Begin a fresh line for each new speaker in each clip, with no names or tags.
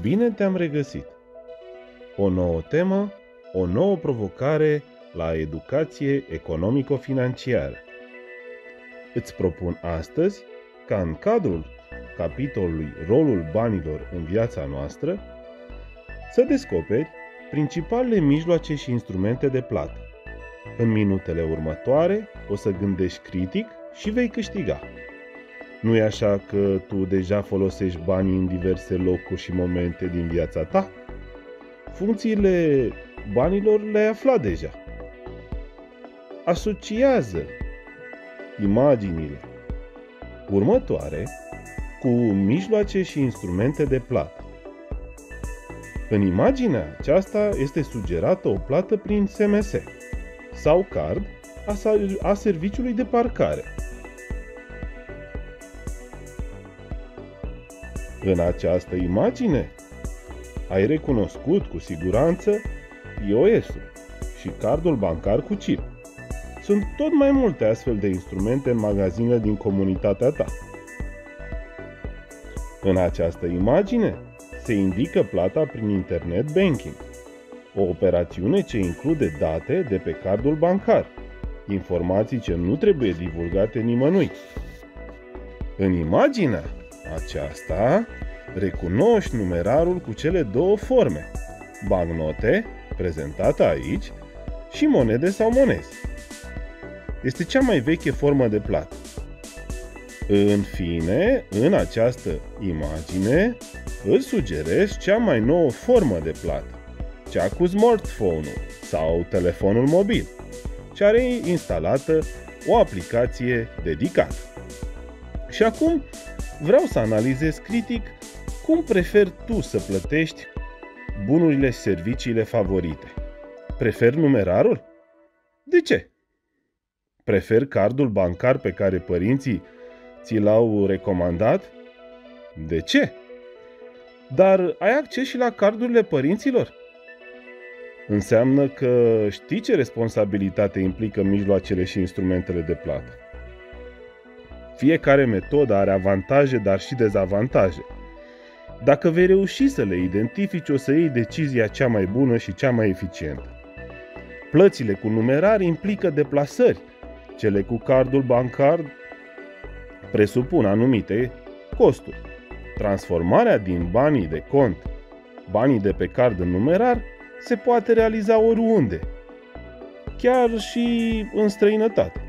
Bine te-am regăsit! O nouă temă, o nouă provocare la educație economico-financiară. Îți propun astăzi ca în cadrul capitolului Rolul banilor în viața noastră să descoperi principalele mijloace și instrumente de plată. În minutele următoare o să gândești critic și vei câștiga. Nu e așa că tu deja folosești banii în diverse locuri și momente din viața ta? Funcțiile banilor le-ai aflat deja. Asociază imaginile următoare cu mijloace și instrumente de plată. În imaginea aceasta este sugerată o plată prin SMS sau card a serviciului de parcare – În această imagine ai recunoscut cu siguranță iOS-ul și cardul bancar cu chip. Sunt tot mai multe astfel de instrumente în magazine din comunitatea ta. În această imagine se indică plata prin internet banking, o operațiune ce include date de pe cardul bancar, informații ce nu trebuie divulgate nimănui. În imaginea aceasta recunoști numerarul cu cele două forme, bancnote, prezentată aici, și monede sau monezi. Este cea mai veche formă de plată. În fine, în această imagine, îți sugerez cea mai nouă formă de plată, cea cu smartphone-ul sau telefonul mobil, ce are instalată o aplicație dedicată. Și acum vreau să analizez critic cum preferi tu să plătești bunurile și serviciile favorite. Prefer numerarul? De ce? Prefer cardul bancar pe care părinții ți l-au recomandat? De ce? Dar ai acces și la cardurile părinților? Înseamnă că știi ce responsabilitate implică mijloacele și instrumentele de plată. Fiecare metodă are avantaje, dar și dezavantaje. Dacă vei reuși să le identifici, o să iei decizia cea mai bună și cea mai eficientă. Plățile cu numerar implică deplasări. Cele cu cardul bancar presupun anumite costuri. Transformarea din banii de cont, banii de pe card în numerar, se poate realiza oriunde, chiar și în străinătate.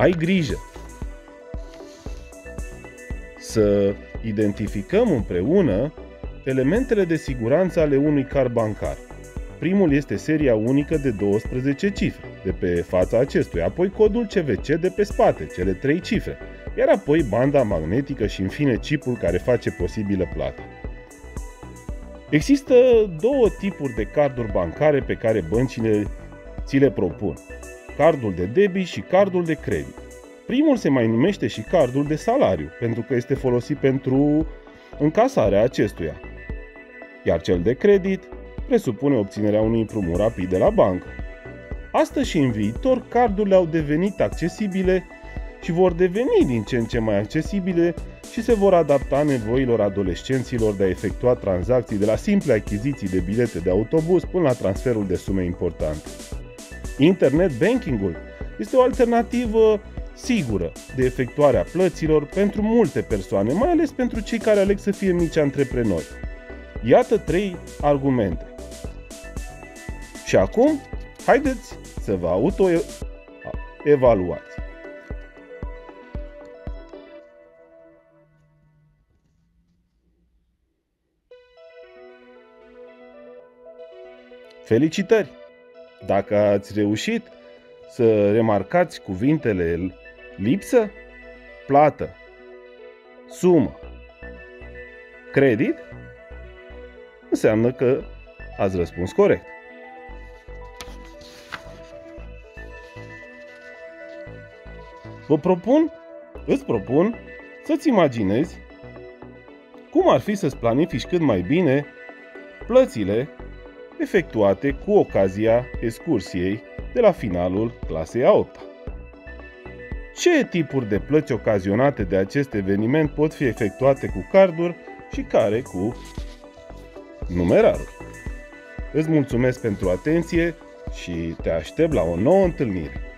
Ai grijă să identificăm împreună elementele de siguranță ale unui card bancar. Primul este seria unică de 12 cifre de pe fața acestuia, apoi codul CVC de pe spate, cele 3 cifre, iar apoi banda magnetică și în fine chipul care face posibilă plata. Există două tipuri de carduri bancare pe care băncile ți le propun. Cardul de debit și cardul de credit. Primul se mai numește și cardul de salariu, pentru că este folosit pentru încasarea acestuia. Iar cel de credit presupune obținerea unui împrumut rapid de la bancă. Astăzi și în viitor, cardurile au devenit accesibile și vor deveni din ce în ce mai accesibile și se vor adapta nevoilor adolescenților de a efectua tranzacții de la simple achiziții de bilete de autobuz până la transferul de sume importante. Internet banking-ul este o alternativă sigură de efectuarea plăților pentru multe persoane, mai ales pentru cei care aleg să fie mici antreprenori. Iată trei argumente. Și acum, haideți să vă auto-evaluați. Felicitări! Dacă ați reușit să remarcați cuvintele Lipsă? Plată. Sumă. Credit? Înseamnă că ați răspuns corect. Vă propun, îți propun să-ți imaginezi cum ar fi să-ți planifici cât mai bine plățile efectuate cu ocazia excursiei de la finalul clasei a 8 -a. ce tipuri de plăți ocazionate de acest eveniment pot fi efectuate cu carduri și care cu numerarul. Îți mulțumesc pentru atenție și te aștept la o nouă întâlnire.